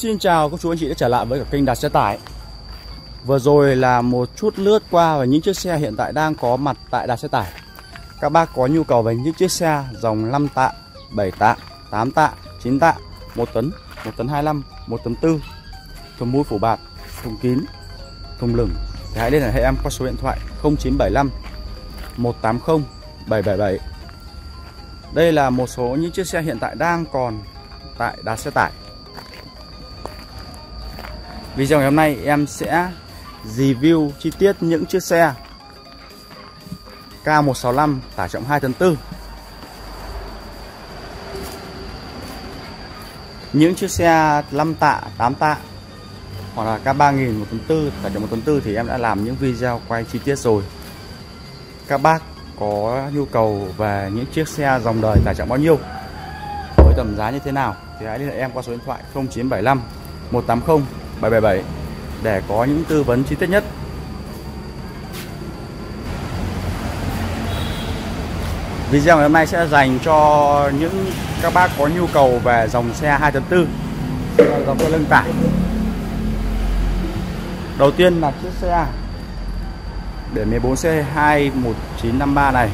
Xin chào các chú anh chị đã trở lại với cả kênh đặt xe tải. Vừa rồi là một chút lướt qua về những chiếc xe hiện tại đang có mặt tại đặt xe tải. Các bác có nhu cầu về những chiếc xe dòng 5 tạ, 7 tạ, 8 tạ, 9 tạ, 1 tấn, 1 tấn 25, 1 tấn 4 Thùng mũi phủ bạt, thùng kín, thùng lửng. Thì hãy liên hệ em qua số điện thoại 0975 180 777 Đây là một số những chiếc xe hiện tại đang còn tại đá xe tải. Video ngày hôm nay em sẽ review chi tiết những chiếc xe K165 tải trọng 2 tấn 4 Những chiếc xe 5 tạ, 8 tạ hoặc là K3000 1 tấn 4 tải trọng 1 tấn 4 thì em đã làm những video quay chi tiết rồi. Các bác có nhu cầu về những chiếc xe dòng đời tải trọng bao nhiêu với tầm giá như thế nào thì hãy liên hệ em qua số điện thoại 0975 180 777 để có những tư vấn chi tiết nhất. Video ngày hôm nay sẽ dành cho những các bác có nhu cầu về dòng xe 2.4 dòng xe lưng tải. Đầu tiên là chiếc xe biển 14C 21953 này.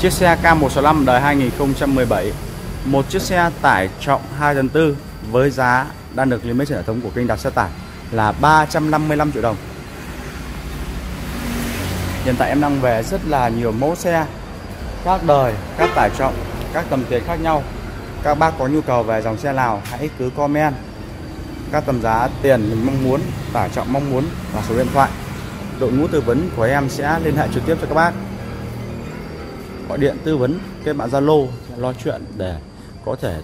Chiếc xe K165 đời 2017. Một chiếc xe tải trọng 2 4 với giá đang được liên yết hệ thống của kênh đặt xe tải là 355 triệu đồng. Hiện tại em đang về rất là nhiều mẫu xe các đời, các tải trọng, các tầm tiền khác nhau. Các bác có nhu cầu về dòng xe nào hãy cứ comment các tầm giá tiền mình mong muốn, tải trọng mong muốn và số điện thoại. Đội ngũ tư vấn của em sẽ liên hệ trực tiếp cho các bác. Gọi điện tư vấn kết bạn Zalo lo chuyện để có thể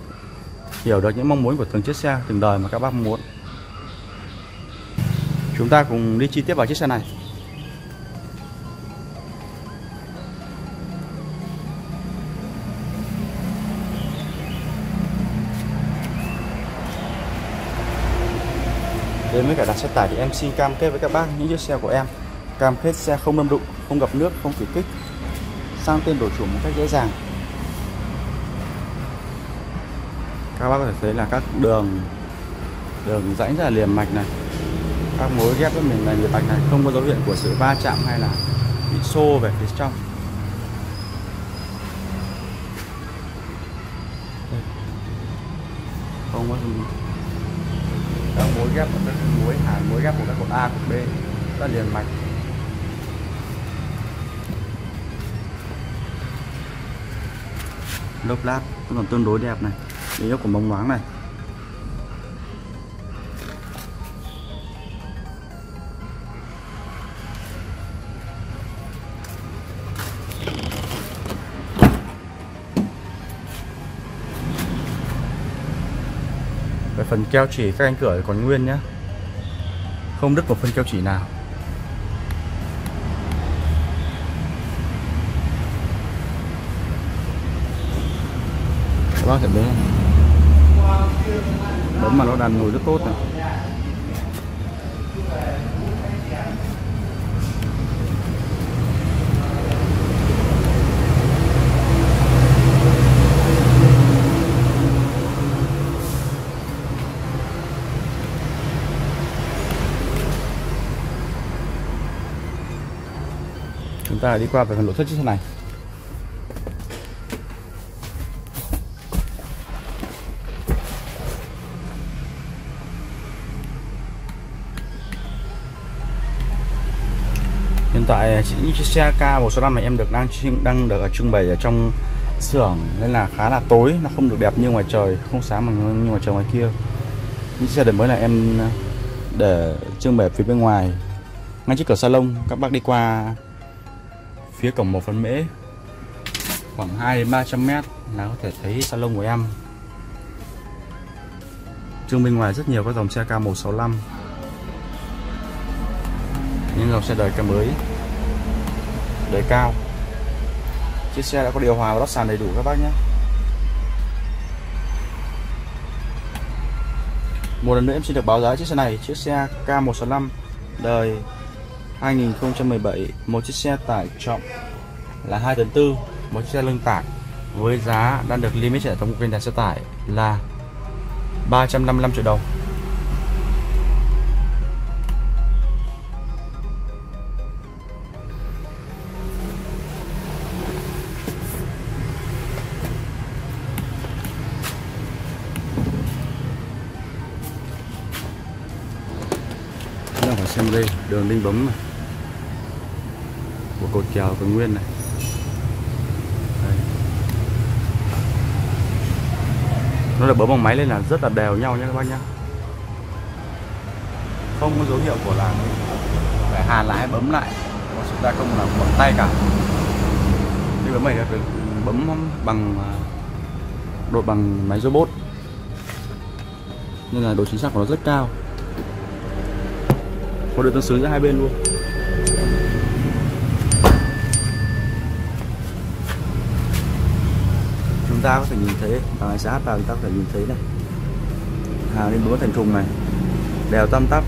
hiểu được những mong muốn của từng chiếc xe, từng đời mà các bác muốn. Chúng ta cùng đi chi tiết vào chiếc xe này. Đến với cả đặt xe tải thì em xin cam kết với các bác những chiếc xe của em. Cam kết xe không đâm đụng, không gặp nước, không kỳ kích, sang tên đổi chủ một cách dễ dàng. Các bác có thể thấy là các đường đường rãnh ra liền mạch này. Các mối ghép với mình là liền mạch này, không có dấu hiệu của sự va chạm hay là bị xô về phía trong. Không có các mối ghép của các mối hàng mối ghép của các cột A, cột B, rất liền mạch. Lốp lát còn tương đối đẹp này cái dốc của mông loáng này. Về phần keo chỉ các anh cửa còn nguyên nhé, Không đứt một phân keo chỉ nào. Các bác thể biết bấm mà, nó đàn nồi rất tốt này. Chúng ta đi qua về phần nội thất chiếc xe này. Hiện tại những chiếc xe K165 này em được đang đang được ờ, trưng bày ở trong xưởng nên là khá là tối, nó không được đẹp như ngoài trời, không sáng bằng như ngoài trời ngoài kia. Những xe đời mới là em ờ, để trưng bày phía bên ngoài. Ngay trước cửa salon, các bác đi qua phía cổng một phần mễ, khoảng 2 đến 300 mét là có thể thấy salon của em. Trưng bên ngoài rất nhiều các dòng xe K165 những dòng xe đời ca mới đời cao. Chiếc xe đã có điều hòa và lót sàn đầy đủ các bác nhé. Một lần nữa em xin được báo giá chiếc xe này, chiếc xe K165 đời 2017 một chiếc xe tải trọng là 2 tấn 4 một chiếc xe lưng tải với giá đang được limit hệ thống quyền đặt xe tải là 355 triệu đồng. Xem đây, đường đinh bấm này. Của cột kèo còn Nguyên này. Đây. nó được bấm bằng máy lên là rất là đều nhau nhé các bác nhá không có dấu hiệu của là phải hàn lại bấm lại. Chúng ta không là bằng tay cả. Đi bấm này là bấm bằng à, đội bằng máy robot. Nên là độ chính xác của nó rất cao có được tương xứng giữa hai bên luôn. Chúng ta có thể nhìn thấy bằng ánh sáng vào chúng ta có thể nhìn thấy này. Hàng lên búa thành thùng này. Đều tăm tắp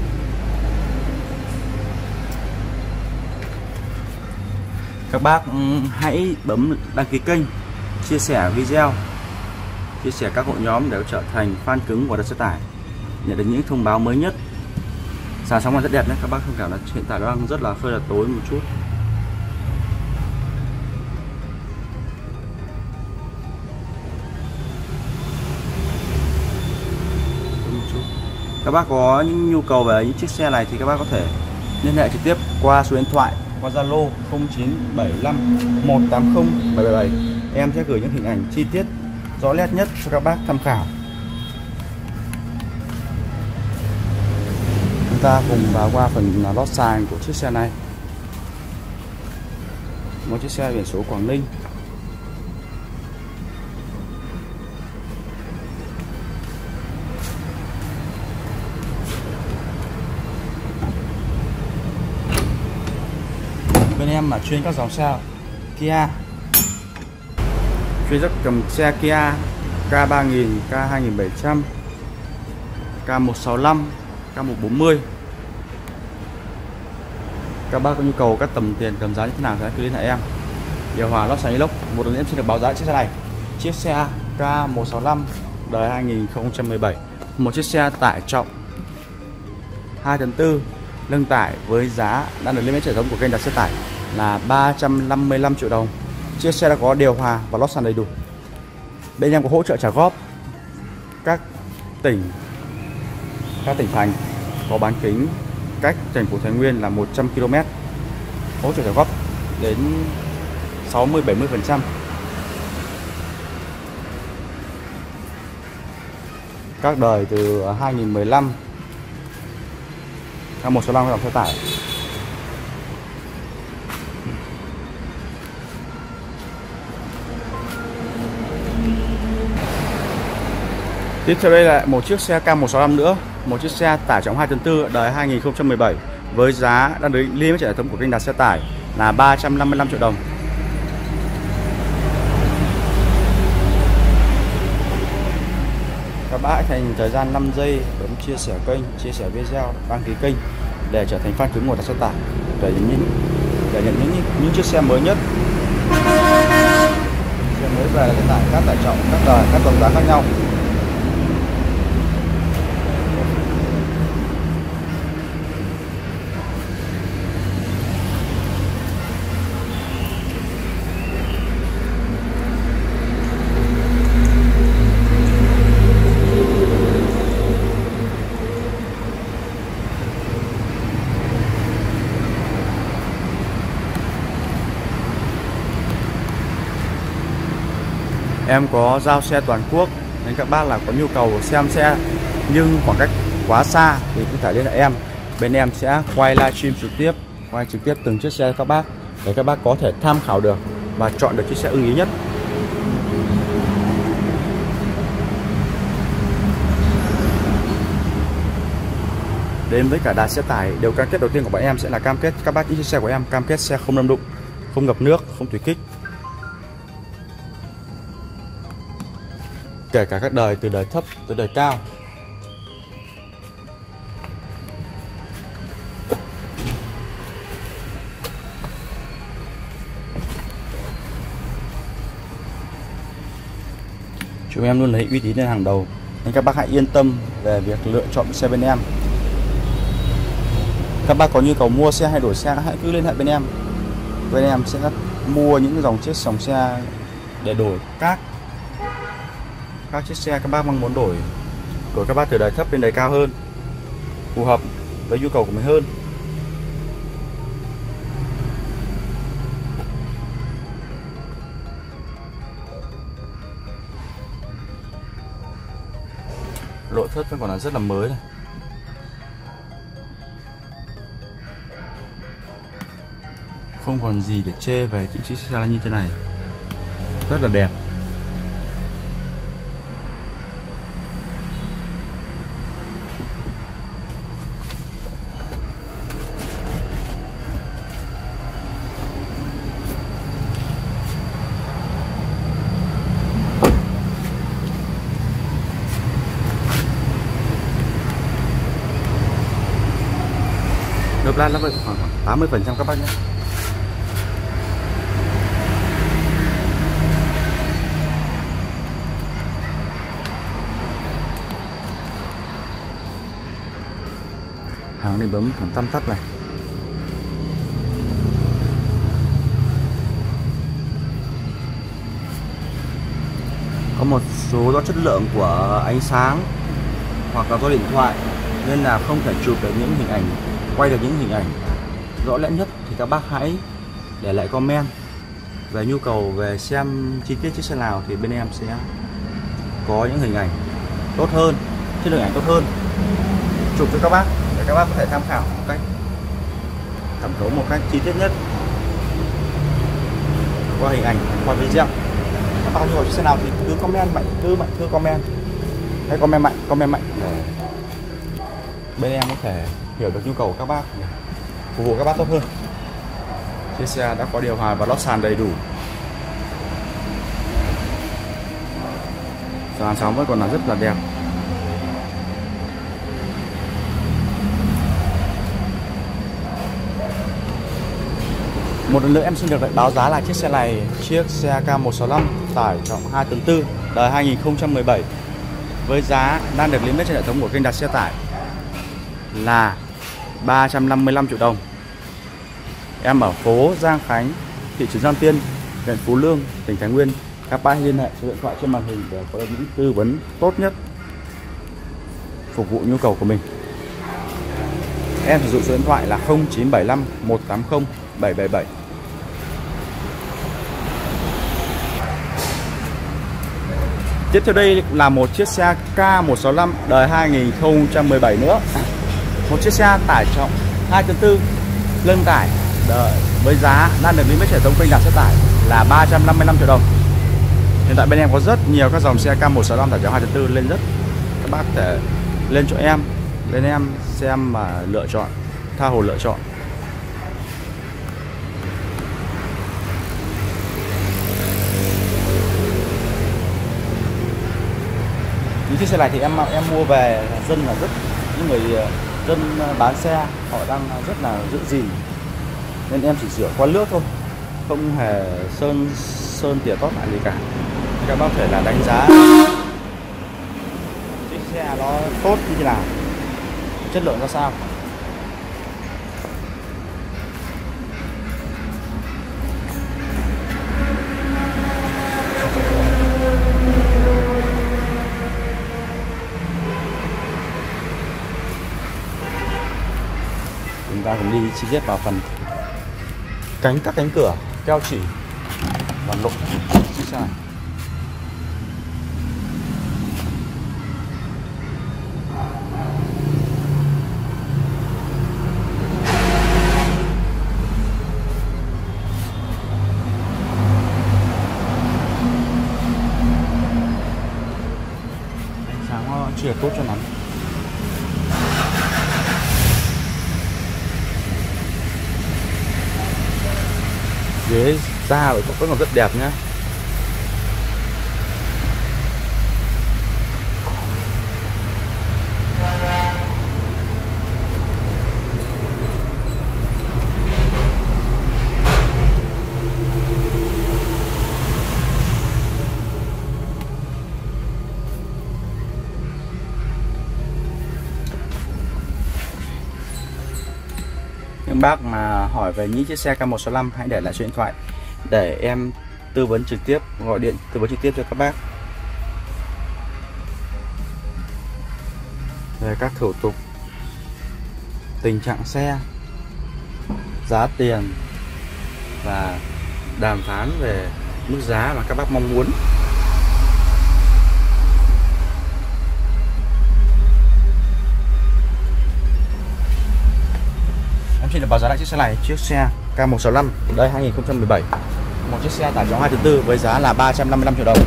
các bác ừ, hãy bấm đăng ký kênh, chia sẻ video, chia sẻ các hội nhóm để trở thành fan cứng của đất xe tải. Nhận được những thông báo mới nhất sàn sóng là rất đẹp nhé. Các bác thông cảm là hiện tại nó đang rất là hơi là tối một chút. Các bác có những nhu cầu về những chiếc xe này thì các bác có thể liên hệ trực tiếp qua số điện thoại, qua Zalo 0975 180 777 em sẽ gửi những hình ảnh chi tiết rõ nét nhất cho các bác tham khảo. Ta cùng vào qua phần à, lót sàn của chiếc xe này. Một chiếc xe biển số Quảng Ninh. Bên em mà chuyên các dòng xe Kia. Chuyên rất cầm xe Kia K3000 K2700 K165 K140 các bác có nhu cầu, các tầm tiền cầm giá như thế nào thì cứ liên hệ em. Điều hòa lót sàn inox, một lần em xin được báo giá chiếc xe này. Chiếc xe K165 đời 2017 một chiếc xe tải trọng 2 tấn 4 nâng tải với giá đang được lên hệ thống của kênh đặt xe tải là 355 triệu đồng. Chiếc xe đã có điều hòa và lót sàn đầy đủ. Bên em có hỗ trợ trả góp các tỉnh các tỉnh thành có bán kính cách thành phố Thái Nguyên là 100 km hỗ trợ trả góp đến 60 70 phần trăm. Các đời từ 2015 K165 dòng xe tải Tiếp theo đây là một chiếc xe K165 nữa một chiếc xe tải trọng 2 tấn 4 đời 2017 với giá đang được liên với hệ thống của kênh đặt xe tải là 355 triệu đồng. Các bác hãy dành thời gian 5 giây bấm chia sẻ kênh, chia sẻ video, đăng ký kênh để trở thành fan cứng của đặt xe tải. Để những để nhận những những chiếc xe mới nhất. Xe mới về là tại các tải trọng các đời các tầm giá khác nhau. Em có giao xe toàn quốc, nên các bác là có nhu cầu xem xe. Nhưng khoảng cách quá xa thì cũng thể liên hệ em. Bên em sẽ quay livestream trực tiếp, quay trực tiếp từng chiếc xe các bác, để các bác có thể tham khảo được và chọn được chiếc xe ưng ý nhất. Đến với cả đà xe tải, điều cam kết đầu tiên của bọn em sẽ là cam kết, các bác những chiếc xe của em cam kết xe không đâm đụng, không ngập nước, không thủy kích. Kể cả các đời, từ đời thấp tới đời cao. Chúng em luôn lấy uy tín lên hàng đầu, nên các bác hãy yên tâm về việc lựa chọn xe bên em. Các bác có nhu cầu mua xe hay đổi xe, hãy cứ liên hệ bên em. Bên em sẽ mua những dòng chiếc dòng xe để đổi các các chiếc xe các bác mong muốn đổi đổi các bác từ đời thấp lên đời cao hơn, phù hợp với nhu cầu của mình hơn. Nội thất vẫn còn là rất là mới này. Không còn gì để chê về những chiếc xe như thế này. Rất là đẹp. Hợp lan nó vẫn khoảng 80 phần trăm các bác nhé. Hàng này bấm thẳng tăm tắt này. Có một số do chất lượng của ánh sáng hoặc là do điện thoại nên là không thể chụp được những hình ảnh, quay được những hình ảnh rõ lẽ nhất thì các bác hãy để lại comment về nhu cầu về xem chi tiết chiếc xe nào thì bên em sẽ có những hình ảnh tốt hơn, chất lượng ảnh tốt hơn. Chụp cho các bác để các bác có thể tham khảo một cách thẩm thấu một cách chi tiết nhất qua hình ảnh, qua video. Các bác nhu cầu chiếc xe nào thì cứ comment mạnh, cứ mạnh, cứ comment. Hay comment mạnh comment mạnh để bên em có thể hiểu được nhu cầu của các bác phục vụ các bác tốt hơn. Chiếc xe đã có điều hòa và lót sàn đầy đủ. Sàn sóng vẫn còn là rất là đẹp. Một lần nữa em xin được báo giá là chiếc xe này, chiếc xe K165 tải trọng 2 tấn 4 đời 2017 với giá đang được niêm yết trên hệ thống của kênh đặt xe tải là 355 triệu đồng. Em ở phố Giang Khánh, thị trấn Giang Tiên, huyện Phú Lương, tỉnh Thái Nguyên. Các bạn liên hệ số điện thoại trên màn hình để có được những tư vấn tốt nhất phục vụ nhu cầu của mình. Em sử dụng số điện thoại là 0975 180 777. Tiếp theo đây là một chiếc xe K165 đời 2017 nữa một chiếc xe tải trọng 2 tấn 4 lưng tải. Đợi, với giá đang được niêm yết hệ thống kênh đạp xe tải là 355 triệu đồng. Hiện tại bên em có rất nhiều các dòng xe K165 tải trọng 2 tấn 4 lên rất các bác thể lên cho em. Lên em xem mà lựa chọn, tha hồ lựa chọn. Những chiếc xe này thì em em mua về dân là rất, những người ờ, dân bán xe, họ đang rất là giữ gìn nên em chỉ sửa qua nước thôi, không hề sơn sơn tỉa tót lại gì cả. Các bác thể là đánh giá chiếc xe nó tốt như thế nào, chất lượng ra sao. Ta cùng đi chi tiết vào phần cánh các cánh cửa keo chỉ và lộn. Chiếc xe này xa rồi vẫn còn rất đẹp nhá. Những bác mà hỏi về những chiếc xe K165 hãy để lại số điện thoại để em tư vấn trực tiếp, gọi điện tư vấn trực tiếp cho các bác. Về các thủ tục, tình trạng xe, giá tiền và đàm phán về mức giá mà các bác mong muốn. Em xin được báo giá lại chiếc xe này, chiếc xe K165 đây 2017 một chiếc xe tải trọng 2 4 với giá là 355 triệu đồng.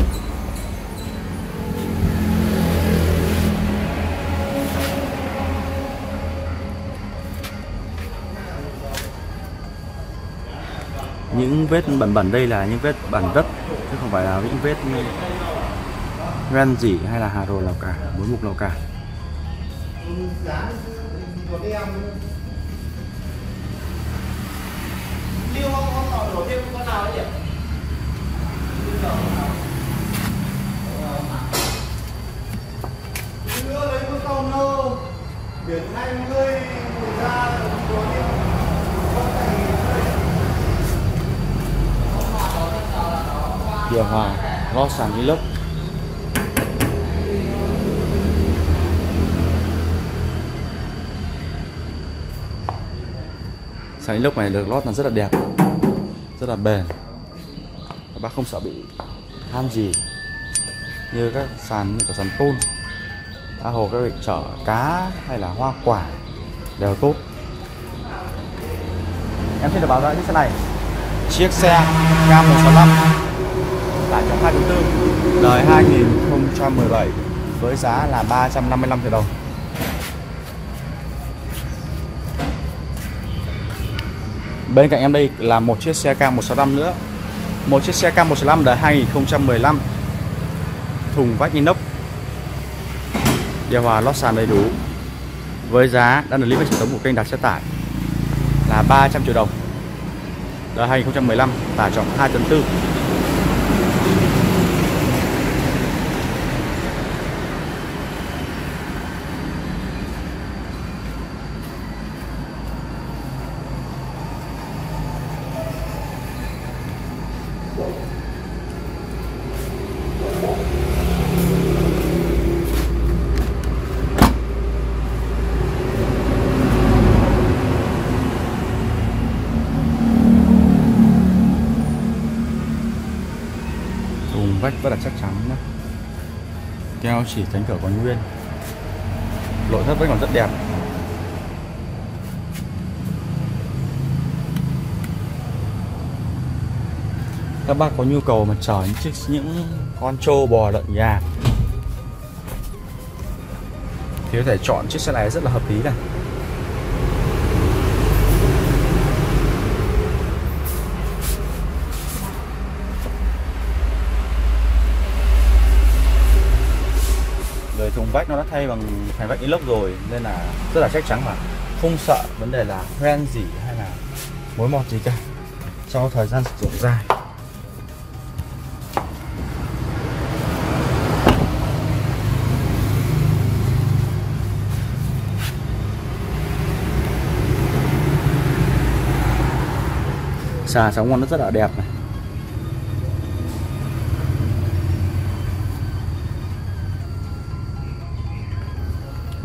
Những vết bẩn bẩn đây là những vết bẩn đất chứ không phải là những vết ren gì hay là hà đồ nào cả mối mục nào cả Liêu không có con nào nhỉ? Chưa lấy con tàu nâu Biển Anh ơi ra điều hòa lót sàn inox sàn inox này được lót là rất là đẹp rất là bền. Các bác không sợ bị ham gì. Như các sàn như của sàn tôn. Tha hồ các việc chở cá hay là hoa quả đều tốt. Em xin được báo giá chiếc xe này. Chiếc xe K165 tải trọng 2 4 đời 2017 với giá là 355 triệu đồng. Bên cạnh em đây là một chiếc xe K165 nữa. Một chiếc xe K165 đời 2015 Thùng vách inox. Điều hòa lót sàn đầy đủ. Với giá đang được lý với truyền thống của kênh đặt xe tải Là 300 triệu đồng. Đời 2015 tải trọng 2 vùng vách rất là chắc chắn nhé keo chỉ cánh cửa còn nguyên. Nội thất vẫn còn rất đẹp. Các bác có nhu cầu mà chở những chiếc, những con trâu bò lợn gà, thì có thể chọn chiếc xe này rất là hợp lý này. Vách nó đã thay bằng thành vách inox rồi nên là rất là chắc chắn và không sợ vấn đề là hoen gì hay là mối mọt gì cả sau thời gian sử dụng dài xà sóng nó rất là đẹp này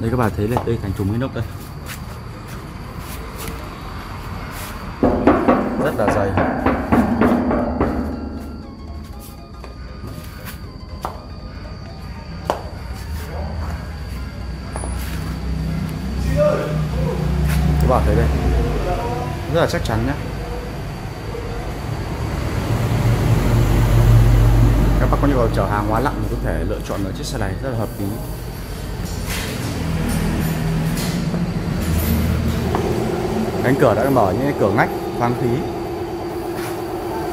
đây, các bạn thấy là đây thành trùng inox đây. Rất là dày. Các bạn thấy đây. Rất là chắc chắn nhé các bác có nhu cầu chở hàng hóa nặng thì có thể lựa chọn ở chiếc xe này, rất là hợp lý. Cánh cửa đã mở những cửa ngách, thoáng khí.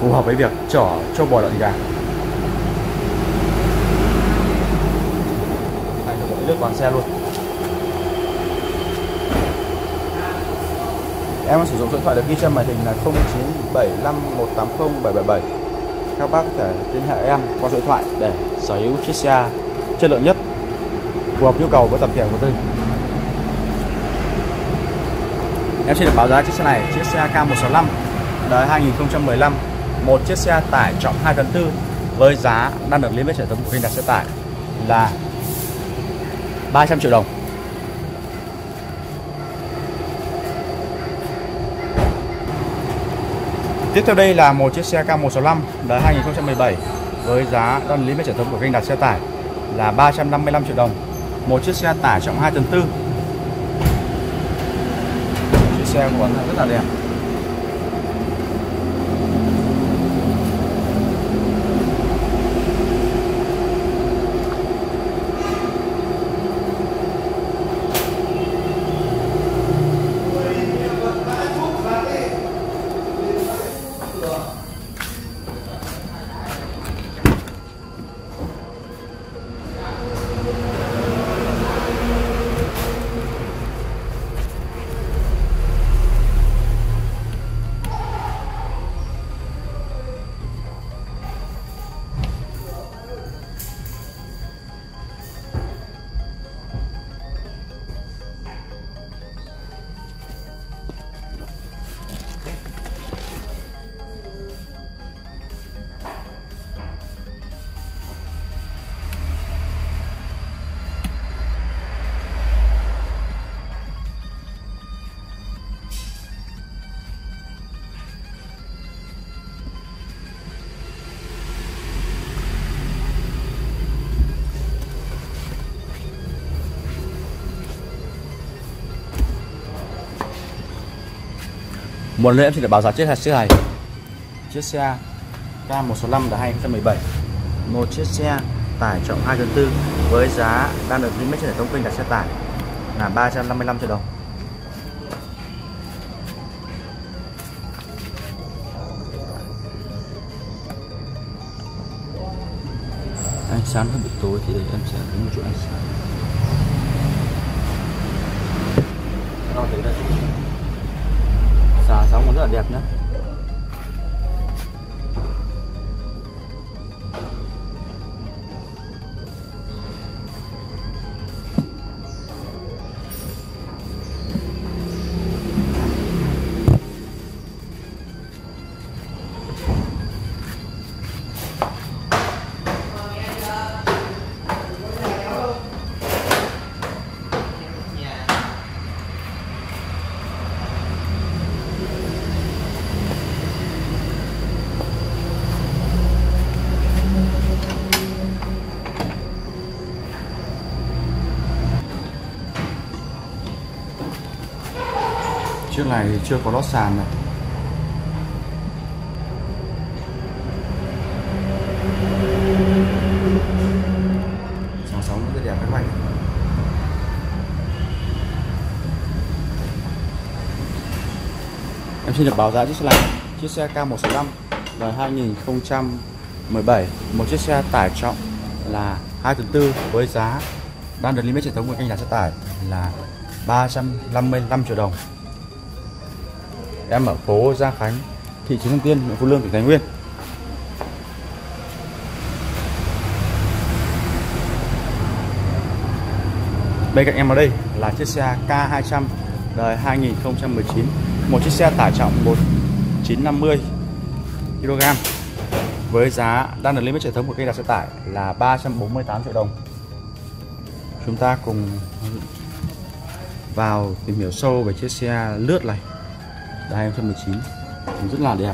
Phù hợp với việc chở cho bò lợn gà. Này là nước toàn xe luôn. Em sử dụng điện thoại được ghi trên màn hình là 0975180777 các bác có thể liên hệ em qua số điện thoại để sở hữu chiếc xe chất lượng nhất, phù hợp nhu cầu với tập thể của tôi Em xin được báo giá chiếc xe này, chiếc xe K165 đời 2015, một chiếc xe tải trọng 2 tấn 4 với giá đang được liên kết hệ thống của kênh xe tải là 300 triệu đồng. Tiếp theo đây là một chiếc xe K165 đời 2017 với giá đơn lý với hệ thống của kênh đặt xe tải là 355 triệu đồng. Một chiếc xe tải trọng 2 tấn 4 xe của nó rất là đẹp. Một lần em xin được báo giá chiếc xe này. Chiếc xe K165 là 2017 Một chiếc xe tải trọng 2 4 với giá đang được limit trên hệ thống kênh đặt xe tải là 355 triệu đồng. Ánh sáng hơi bị tối thì em sẽ đứng một chỗ ánh sáng đo thấy đây xà sóng còn rất là đẹp nữa. Này thì chưa có lót sàn này Sóng sóng rất đẹp các bạn Em xin được báo giá chiếc xe này. Chiếc xe K165 đời 2017 Một chiếc xe tải trọng là 2 tấn 4 với giá đang được limit hệ thống của kênh nhà xe tải là 355 triệu đồng em ở phố Gia Khánh, thị trấn Hưng Tiên huyện Phú Lương, tỉnh Thái Nguyên. Bên cạnh em ở đây là chiếc xe K200 đời 2019 một chiếc xe tải trọng 1950 kg với giá đang được limit hệ thống của cây đặt xe tải là 348 triệu đồng. Chúng ta cùng vào tìm hiểu sâu về chiếc xe lướt này. 2019 rất là đẹp.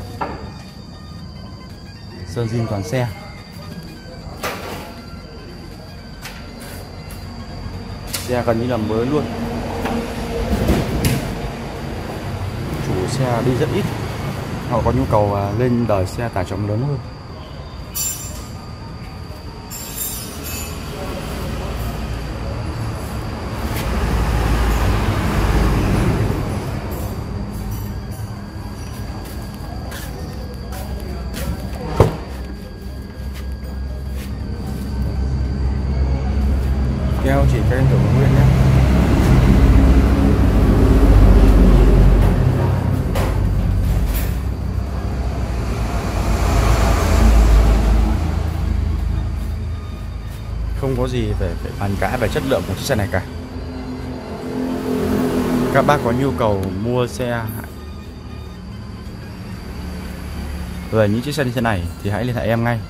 Sơn zin toàn xe. Xe gần như là mới luôn. Chủ xe đi rất ít. Họ có nhu cầu à, lên đời xe tải trọng lớn hơn. Gì về phải bàn cãi về chất lượng của chiếc xe này cả? Các bác có nhu cầu mua xe về những chiếc xe như thế này thì hãy liên hệ em ngay.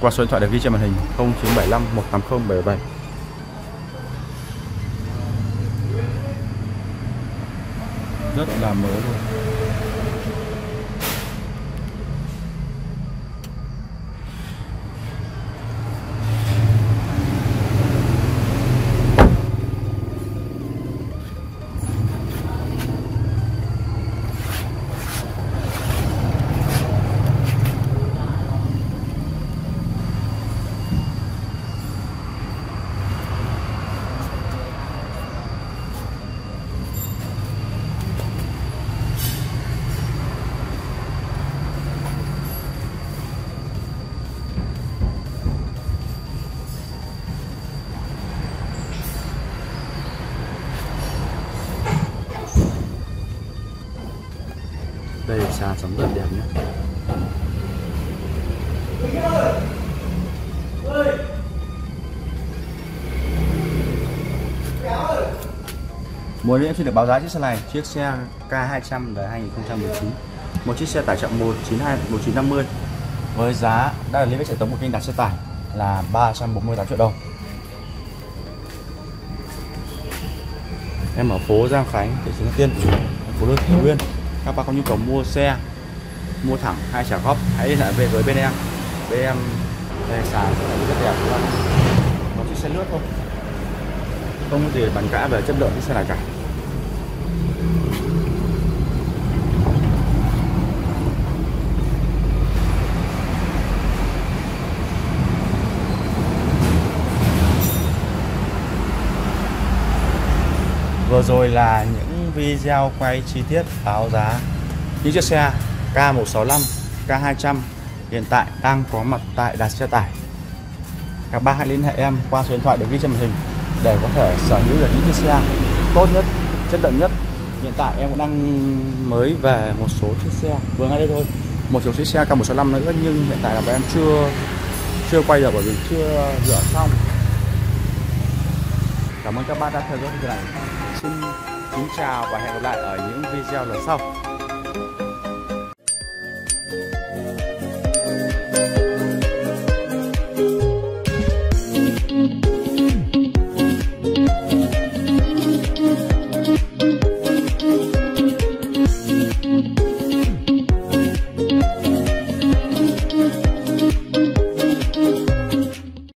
Qua số điện thoại được ghi trên màn hình 0975 180 77 rất là mới luôn. Muốn em xin được báo giá chiếc xe này, chiếc xe K200 đời 2019 Một chiếc xe tải trọng 192, 1950 Với giá, đây là lý chạy tống của kênh đặt xe tải là 348 triệu đồng. Em ở phố Giang Khánh, thị trấn Tiên, phố Lương Thủy Nguyên. Các bác có nhu cầu mua xe, mua thẳng hay trả góp Hãy liên hệ về với bên em. Bên em, đây sàn rất đẹp luôn Một chiếc xe lướt thôi không có gì bàn cãi về chất lượng chiếc xe này cả. Vừa rồi là những video quay chi tiết báo giá những chiếc xe K165, K200 hiện tại đang có mặt tại đặt xe tải. Các bác hãy liên hệ em qua số điện thoại được ghi trên màn hình để có thể sở hữu được những chiếc xe tốt nhất, chất lượng nhất. Hiện tại em cũng đang mới về một số chiếc xe vừa ngay đây thôi, một số chiếc xe K165 nữa nhưng hiện tại là bọn em chưa chưa quay được bởi vì chưa rửa xong. Cảm ơn các bác đã theo dõi video này. Xin kính chào và hẹn gặp lại ở những video lần sau.